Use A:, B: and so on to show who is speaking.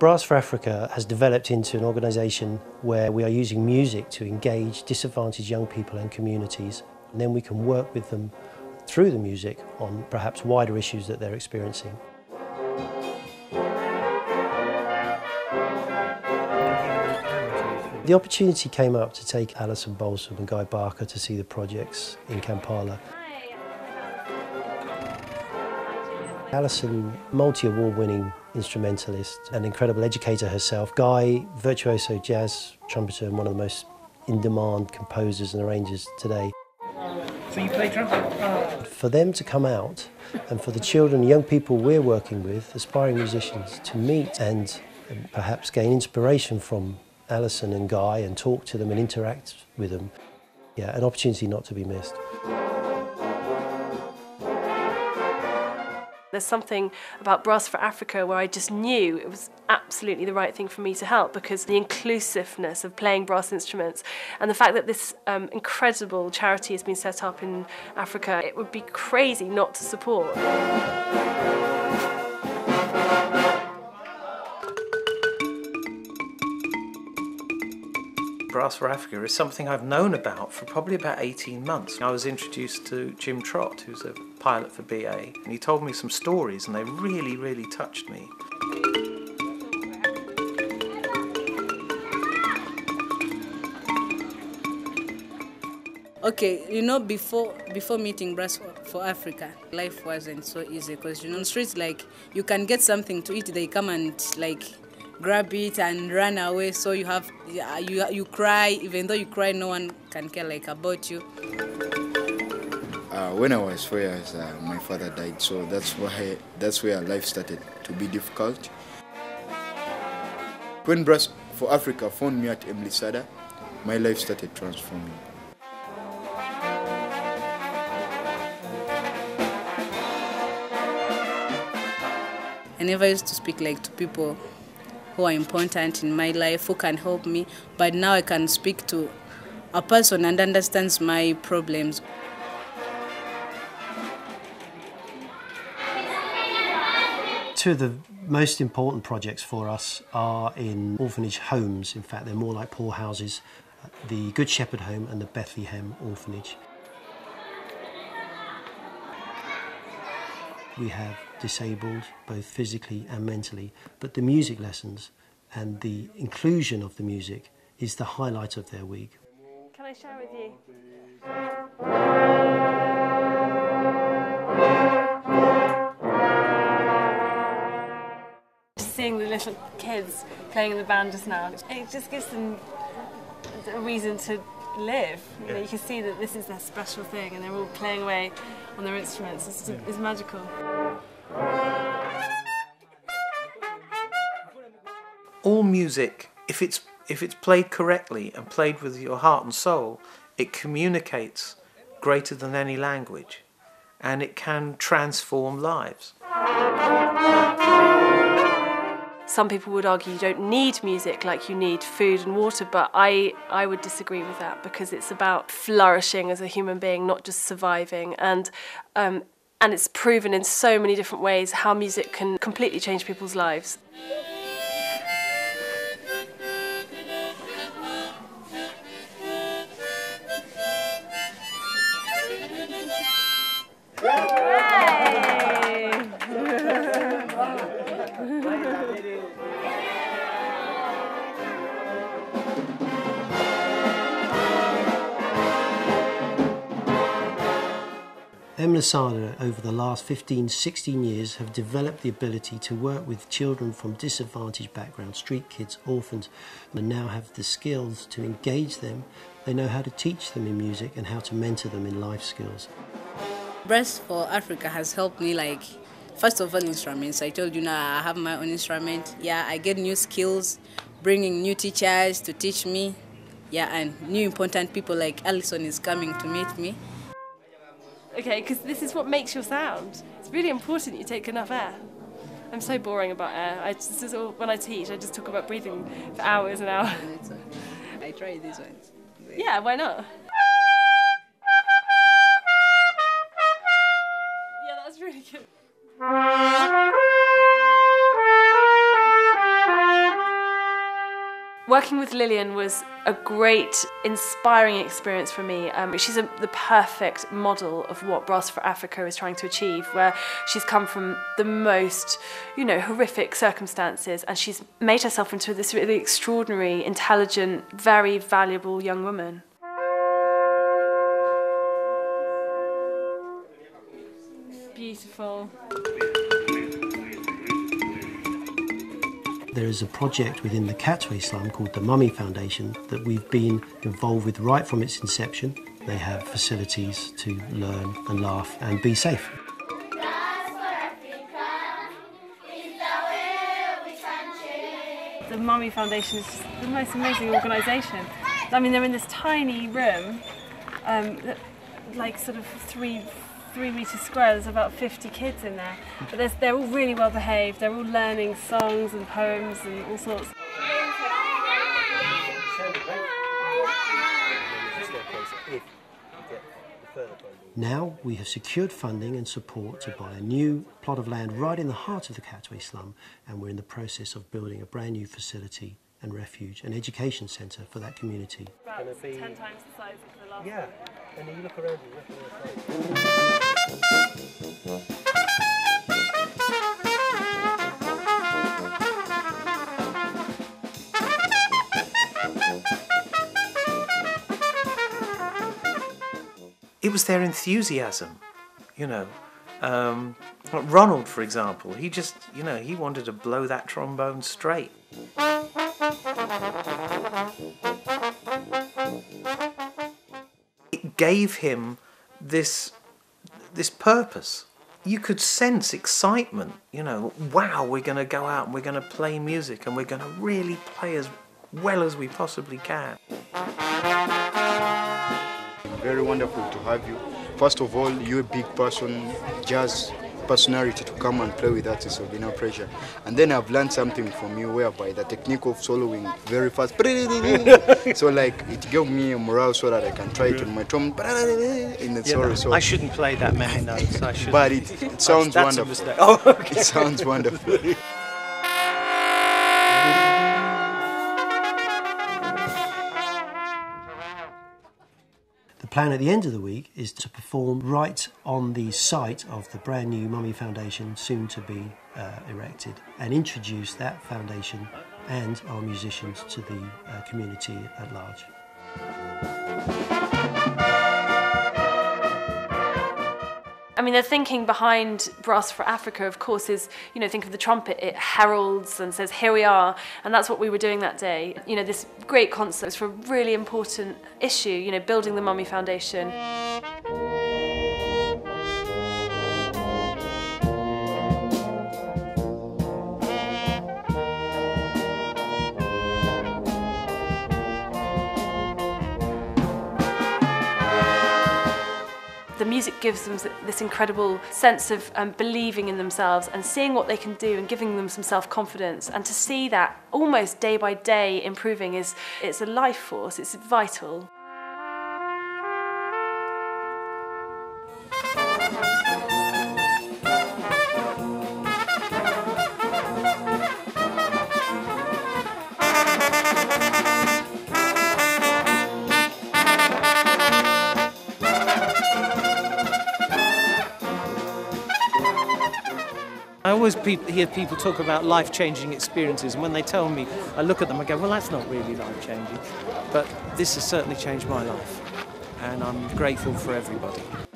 A: Brass for Africa has developed into an organisation where we are using music to engage disadvantaged young people and communities and then we can work with them through the music on perhaps wider issues that they're experiencing. The opportunity came up to take Alison Balsom and Guy Barker to see the projects in Kampala. Alison, multi-award winning instrumentalist, an incredible educator herself. Guy, virtuoso jazz trumpeter and one of the most in-demand composers and arrangers today.
B: So you play trumpet?
A: For them to come out and for the children, young people we're working with, aspiring musicians, to meet and perhaps gain inspiration from Alison and Guy and talk to them and interact with them, yeah, an opportunity not to be missed.
C: There's something about Brass for Africa where I just knew it was absolutely the right thing for me to help because the inclusiveness of playing brass instruments and the fact that this um, incredible charity has been set up in Africa, it would be crazy not to support.
B: Brass for Africa is something I've known about for probably about 18 months. I was introduced to Jim Trott, who's a pilot for BA, and he told me some stories and they really, really touched me.
D: Okay, you know, before before meeting Brass for Africa, life wasn't so easy because you know, on streets like you can get something to eat, they come and like grab it and run away. So you have you you cry, even though you cry, no one can care like about you.
E: Uh, when I was four years, uh, my father died, so that's why that's where life started to be difficult. When Brass for Africa found me at M-Lisada, my life started transforming.
D: I never used to speak like to people who are important in my life, who can help me. But now I can speak to a person and understands my problems.
A: Two of the most important projects for us are in orphanage homes. In fact, they're more like poorhouses. The Good Shepherd Home and the Bethlehem Orphanage. We have disabled, both physically and mentally, but the music lessons and the inclusion of the music is the highlight of their week.
C: Can I share with you? Seeing the little kids playing in the band just now, it just gives them a reason to live. You, know, you can see that this is their special thing and they're all playing away on their instruments. It's, it's magical.
B: All music, if it's if it's played correctly and played with your heart and soul, it communicates greater than any language and it can transform lives.
C: Some people would argue you don't need music like you need food and water, but I, I would disagree with that because it's about flourishing as a human being, not just surviving. And um, and it's proven in so many different ways how music can completely change people's lives.
A: M-Lisada over the last 15, 16 years have developed the ability to work with children from disadvantaged backgrounds, street kids, orphans, and now have the skills to engage them. They know how to teach them in music and how to mentor them in life skills.
D: Brass for Africa has helped me like first of all instruments. I told you now I have my own instrument. Yeah, I get new skills, bringing new teachers to teach me. Yeah, and new important people like Alison is coming to meet me
C: okay? Because this is what makes your sound. It's really important you take enough air. I'm so boring about air. I just, all, when I teach, I just talk about breathing for hours and hours.
D: I try these ones.
C: Yeah, why not? Yeah, that's really good. Working with Lillian was a great, inspiring experience for me. Um, she's a, the perfect model of what Brass for Africa is trying to achieve, where she's come from the most, you know, horrific circumstances and she's made herself into this really extraordinary, intelligent, very valuable young woman. Beautiful.
A: There is a project within the Katwe slum called the Mummy Foundation that we've been involved with right from its inception. They have facilities to learn and laugh and be safe.
C: The Mummy Foundation is the most amazing organisation. I mean, they're in this tiny room, um, like sort of three three metres square. There's about 50 kids in there, but they're all really well behaved. They're all learning songs and poems and all sorts.
A: Now we have secured funding and support to buy a new plot of land right in the heart of the Katwe slum, and we're in the process of building a brand new facility and refuge, an education centre for that community.
C: About be... 10 times the size of the last
A: Yeah, one. and you look around you, look around.
B: It was their enthusiasm, you know. Um, Ronald, for example, he just, you know, he wanted to blow that trombone straight. It gave him this, this purpose. You could sense excitement, you know, wow, we're going to go out and we're going to play music and we're going to really play as well as we possibly can
E: very wonderful to have you. First of all, you're a big person, jazz personality to come and play with artists be no pressure. And then I've learned something from you whereby the technique of soloing very fast. so like it gave me a morale so that I can try it on my drum uh, in the
B: yeah, So I shouldn't play that many notes. I should.
E: But it, it sounds wonderful. Oh, okay. It sounds wonderful.
A: Plan at the end of the week is to perform right on the site of the brand new Mummy Foundation, soon to be uh, erected, and introduce that foundation and our musicians to the uh, community at large.
C: I mean, the thinking behind Brass for Africa, of course, is, you know, think of the trumpet. It heralds and says, here we are. And that's what we were doing that day. You know, this great concert was for a really important issue, you know, building the Mummy Foundation. the music gives them this incredible sense of um, believing in themselves and seeing what they can do and giving them some self-confidence. And to see that almost day by day improving is it's a life force, it's vital.
B: Always pe hear people talk about life changing experiences, and when they tell me, I look at them and go, well, that's not really life changing. But this has certainly changed my life, and I'm grateful for everybody.